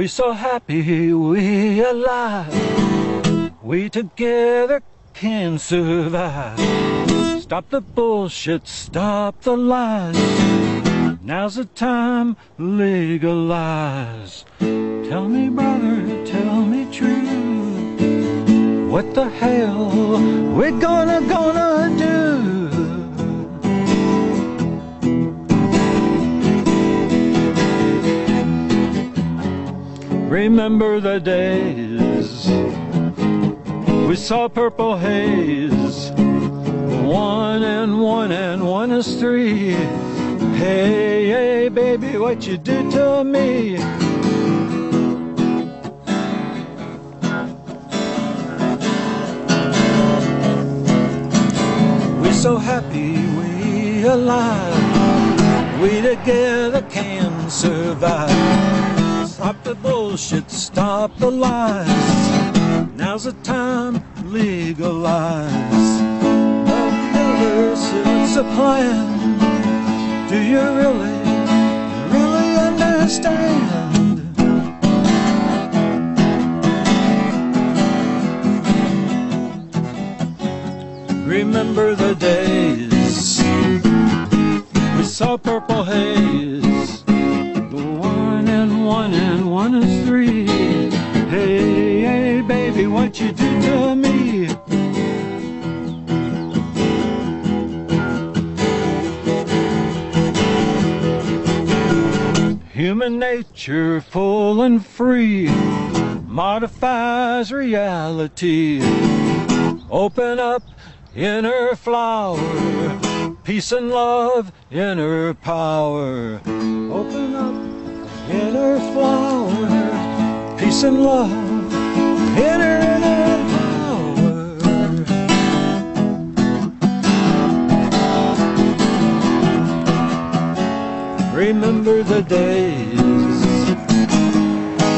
We so happy we are alive. We together can survive. Stop the bullshit, stop the lies. Now's the time, legalize. Tell me, brother, tell me true. What the hell we gonna, gonna do? Remember the days we saw purple haze. One and one and one is three. Hey, hey, baby, what you did to me? We're so happy we alive. We together can survive. Stop the bullshit, stop the lies. Now's the time, legalize. But Miller's, it's a plan. Do you really, really understand? Remember the days we saw purple haze. One is three. Hey, hey, baby, what you do to me? Human nature full and free modifies reality. Open up inner flower, peace and love, inner power. Open up inner flower, peace and love, inner, inner power. Remember the days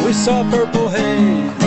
we saw purple haze